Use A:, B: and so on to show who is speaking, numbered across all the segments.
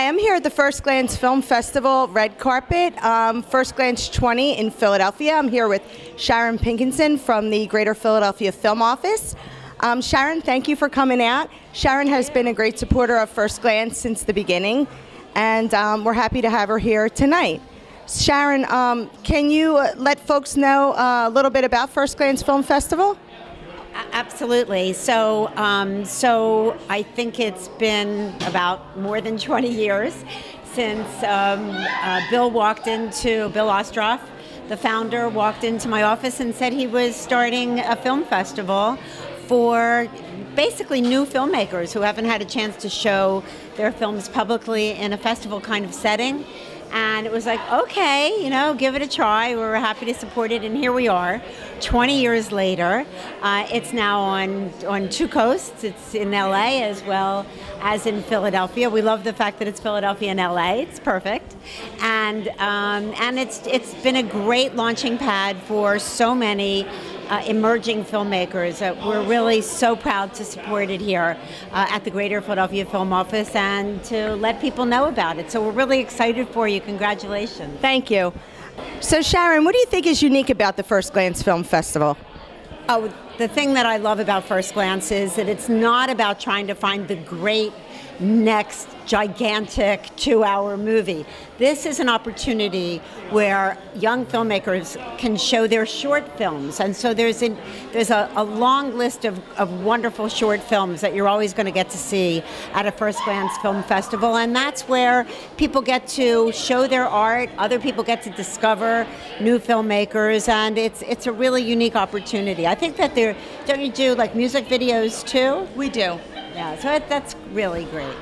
A: Hi, I'm here at the First Glance Film Festival red carpet, um, First Glance 20 in Philadelphia. I'm here with Sharon Pinkenson from the Greater Philadelphia Film Office. Um, Sharon, thank you for coming out. Sharon has been a great supporter of First Glance since the beginning, and um, we're happy to have her here tonight. Sharon, um, can you let folks know uh, a little bit about First Glance Film Festival?
B: Absolutely. So, um, so I think it's been about more than 20 years since um, uh, Bill walked into Bill Ostroff, the founder, walked into my office and said he was starting a film festival for basically new filmmakers who haven't had a chance to show their films publicly in a festival kind of setting and it was like okay you know give it a try. We were happy to support it and here we are 20 years later. Uh, it's now on on two coasts. It's in la as well as in philadelphia. We love the fact that it's philadelphia and la it's perfect. And um, and it's it's been a great launching pad for so many uh, emerging filmmakers. Uh, we're really so proud to support it here uh, at the Greater Philadelphia Film Office and to let people know about it. So we're really excited for you. Congratulations.
A: Thank you. So, Sharon, what do you think is unique about the First Glance Film Festival?
B: Oh, the thing that I love about First Glance is that it's not about trying to find the great next gigantic two hour movie. This is an opportunity where young filmmakers can show their short films. And so there's, a there's a, a long list of, of wonderful short films that you're always going to get to see at a First Glance Film Festival. And that's where people get to show their art, other people get to discover new filmmakers, and it's, it's a really unique opportunity. I think that there, don't you do like music videos too?
A: We do.
B: Yeah, so that's really great.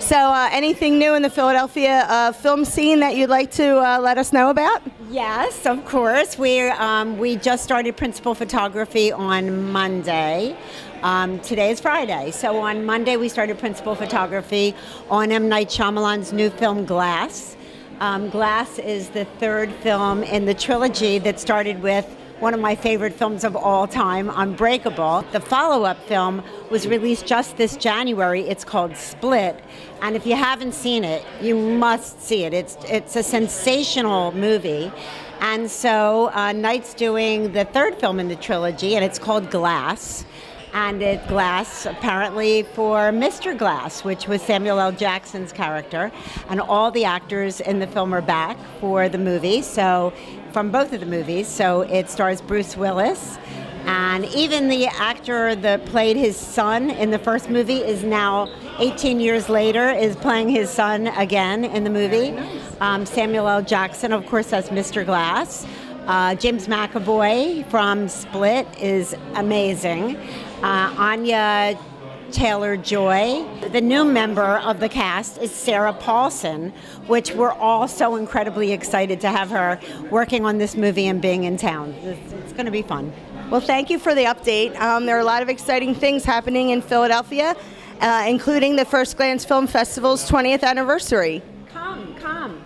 A: So, uh, anything new in the Philadelphia uh, film scene that you'd like to uh, let us know about?
B: Yes, of course. We um, we just started principal photography on Monday. Um, today is Friday, so on Monday we started principal photography on M Night Shyamalan's new film Glass. Um, Glass is the third film in the trilogy that started with one of my favorite films of all time, Unbreakable. The follow up film was released just this January. It's called Split. And if you haven't seen it, you must see it. It's, it's a sensational movie. And so uh, Night's doing the third film in the trilogy, and it's called Glass and it Glass apparently for Mr. Glass, which was Samuel L. Jackson's character, and all the actors in the film are back for the movie. So from both of the movies. So it stars Bruce Willis. And even the actor that played his son in the first movie is now 18 years later is playing his son again in the movie. Um, Samuel L. Jackson, of course, as Mr. Glass. Uh, James McAvoy from Split is amazing. Uh, Anya Taylor Joy. The new member of the cast is Sarah Paulson, which we're all so incredibly excited to have her working on this movie and being in town. It's, it's going to be fun.
A: Well, thank you for the update. Um, there are a lot of exciting things happening in Philadelphia, uh, including the First Glance Film Festival's 20th anniversary.
B: Come, come.